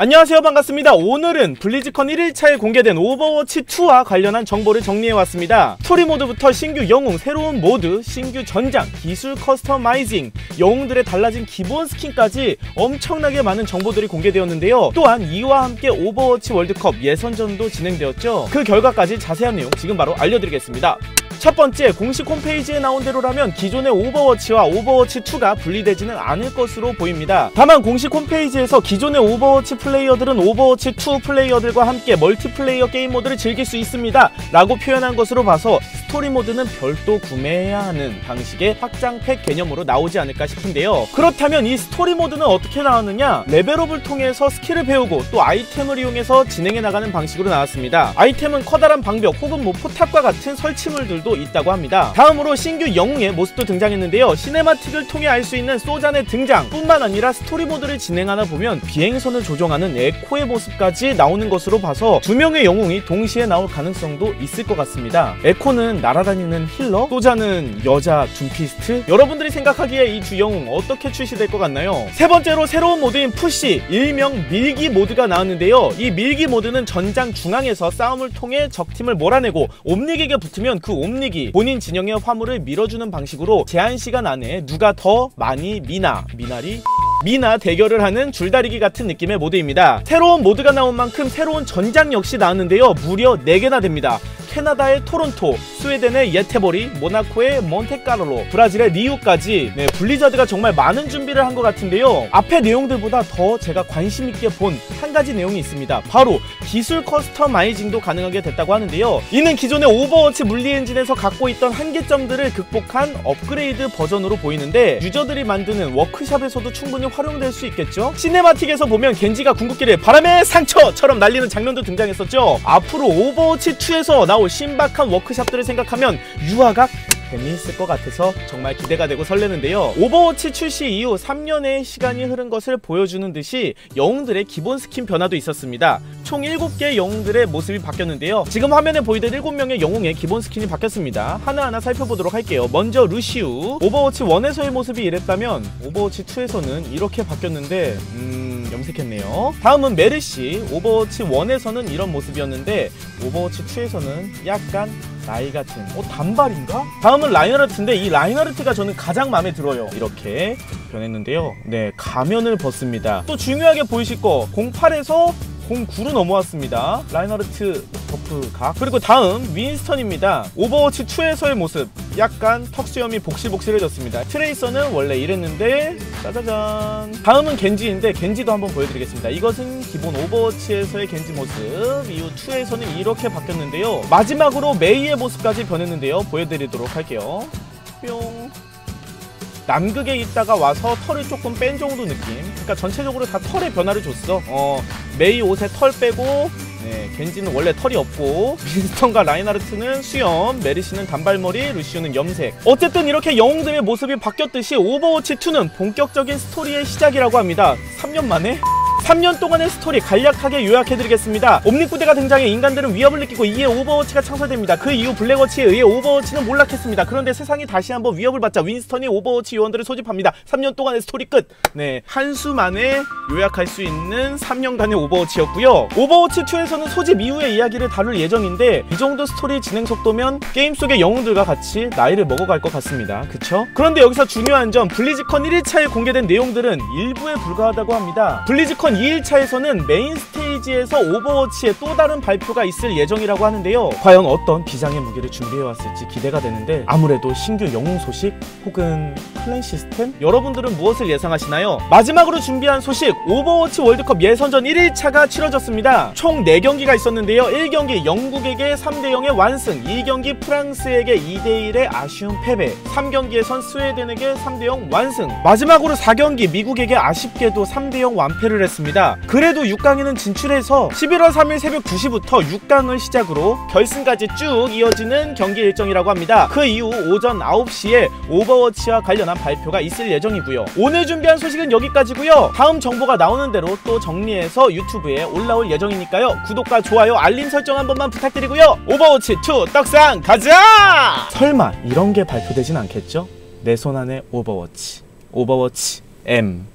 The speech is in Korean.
안녕하세요. 반갑습니다. 오늘은 블리즈컨 1일차에 공개된 오버워치2와 관련한 정보를 정리해왔습니다. 스토리 모드부터 신규 영웅, 새로운 모드, 신규 전장, 기술 커스터마이징, 영웅들의 달라진 기본 스킨까지 엄청나게 많은 정보들이 공개되었는데요. 또한 이와 함께 오버워치 월드컵 예선전도 진행되었죠. 그 결과까지 자세한 내용 지금 바로 알려드리겠습니다. 첫 번째, 공식 홈페이지에 나온 대로라면 기존의 오버워치와 오버워치2가 분리되지는 않을 것으로 보입니다. 다만 공식 홈페이지에서 기존의 오버워치 플레이어들은 오버워치 2 플레이어들과 함께 멀티플레이어 게임 모드를 즐길 수 있습니다. 라고 표현한 것으로 봐서 스토리 모드는 별도 구매해야 하는 방식의 확장팩 개념으로 나오지 않을까 싶은데요. 그렇다면 이 스토리 모드는 어떻게 나왔느냐? 레벨업을 통해서 스킬을 배우고 또 아이템을 이용해서 진행해 나가는 방식으로 나왔습니다. 아이템은 커다란 방벽 혹은 뭐 포탑과 같은 설치물들도 있다고 합니다. 다음으로 신규 영웅의 모습도 등장했는데요. 시네마틱을 통해 알 수 있는 소전의 등장 뿐만 아니라 스토리 모드를 진행하다 보면 비행선을 조종하는 에코의 모습까지 나오는 것으로 봐서 두 명의 영웅이 동시에 나올 가능성도 있을 것 같습니다. 에코는 날아다니는 힐러, 소전은 여자 둠피스트 여러분들이 생각하기에 이 두 영웅 어떻게 출시될 것 같나요? 세 번째로 새로운 모드인 푸시, 일명 밀기 모드가 나왔는데요. 이 밀기 모드는 전장 중앙에서 싸움을 통해 적팀을 몰아내고 옴닉에게 붙으면 그 옴닉 옴닉이 본인 진영의 화물을 밀어주는 방식으로 제한 시간 안에 누가 더 많이 미나 미나리 미나 대결을 하는 줄다리기 같은 느낌의 모드입니다. 새로운 모드가 나온 만큼 새로운 전장 역시 나왔는데요. 무려 4개나 됩니다. 캐나다의 토론토, 스웨덴의 예테보리, 모나코의 몬테카를로, 브라질의 리우까지 네, 블리자드가 정말 많은 준비를 한 것 같은데요. 앞의 내용들보다 더 제가 관심 있게 본 한 가지 내용이 있습니다. 바로 기술 커스터마이징도 가능하게 됐다고 하는데요. 이는 기존의 오버워치 물리 엔진에서 갖고 있던 한계점들을 극복한 업그레이드 버전으로 보이는데 유저들이 만드는 워크샵에서도 충분히 활용될 수 있겠죠? 시네마틱에서 보면 겐지가 궁극기를 바람의 상처처럼 날리는 장면도 등장했었죠. 앞으로 오버워치 2에서 나올 신박한 워크샵들을 생각하면 유아가 재미있을 것 같아서 정말 기대가 되고 설레는데요. 오버워치 출시 이후 3년의 시간이 흐른 것을 보여주는 듯이 영웅들의 기본 스킨 변화도 있었습니다. 총 7개의 영웅들의 모습이 바뀌었는데요. 지금 화면에 보이던 7명의 영웅의 기본 스킨이 바뀌었습니다. 하나하나 살펴보도록 할게요. 먼저 루시우. 오버워치 1에서의 모습이 이랬다면 오버워치 2에서는 이렇게 바뀌었는데 음... 염색했네요. 다음은 메르시. 오버워치 1에서는 이런 모습이었는데 오버워치 2에서는 약간 나이 같은 어 단발인가? 다음은 라인하르트인데 이 라인하르트가 저는 가장 마음에 들어요 이렇게 변했는데요 네 가면을 벗습니다 또 중요하게 보이실 거 08에서 09로 넘어왔습니다. 라인하르트 버프 각 그리고 다음 윈스턴입니다. 오버워치 2에서의 모습. 약간 턱수염이 복실복실해졌습니다. 트레이서는 원래 이랬는데 짜자잔. 다음은 겐지인데 겐지도 한번 보여드리겠습니다. 이것은 기본 오버워치에서의 겐지 모습. 이후 2에서는 이렇게 바뀌었는데요. 마지막으로 메이의 모습까지 변했는데요. 보여드리도록 할게요. 뿅 남극에 있다가 와서 털을 조금 뺀 정도 느낌. 그러니까 전체적으로 다 털의 변화를 줬어. 어 메이 옷에 털 빼고 네, 겐지는 원래 털이 없고 윈스턴과 라인하르트는 수염, 메르시는 단발머리, 루시우는 염색. 어쨌든 이렇게 영웅들의 모습이 바뀌었듯이 오버워치2는 본격적인 스토리의 시작이라고 합니다. 3년 만에? 3년 동안의 스토리 간략하게 요약해드리겠습니다. 옴닉부대가 등장해 인간들은 위협을 느끼고 이에 오버워치가 창설됩니다. 그 이후 블랙워치에 의해 오버워치는 몰락했습니다. 그런데 세상이 다시 한번 위협을 받자 윈스턴이 오버워치 요원들을 소집합니다. 3년 동안의 스토리 끝! 네, 한 수 만에 요약할 수 있는 3년간의 오버워치였고요. 오버워치2에서는 소집 이후의 이야기를 다룰 예정인데 이 정도 스토리 진행 속도면 게임 속의 영웅들과 같이 나이를 먹어갈 것 같습니다. 그쵸? 그런데 여기서 중요한 점 블리즈컨 1일차에 공개된 내용들은 일부에 불과하다고 합니다. 블리즈컨 2일차에서는 메인 스테이지에서 오버워치의 또 다른 발표가 있을 예정이라고 하는데요. 과연 어떤 비장의 무기를 준비해왔을지 기대가 되는데 아무래도 신규 영웅 소식 혹은 클랜 시스템? 여러분들은 무엇을 예상하시나요? 마지막으로 준비한 소식 오버워치 월드컵 예선전 1일차가 치러졌습니다. 총 4경기가 있었는데요. 1경기 영국에게 3대0의 완승 2경기 프랑스에게 2대1의 아쉬운 패배 3경기에선 스웨덴에게 3대0 완승 마지막으로 4경기 미국에게 아쉽게도 3대0 완패를 했습니다. 그래도 6강에는 진출해서 11월 3일 새벽 2시부터 6강을 시작으로 결승까지 쭉 이어지는 경기 일정이라고 합니다. 그 이후 오전 9시에 오버워치와 관련한 발표가 있을 예정이고요. 오늘 준비한 소식은 여기까지고요. 다음 정보가 나오는 대로 또 정리해서 유튜브에 올라올 예정이니까요. 구독과 좋아요, 알림 설정 한 번만 부탁드리고요. 오버워치 2 떡상 가자! 설마 이런 게 발표되진 않겠죠? 내 손 안에 오버워치. 오버워치 M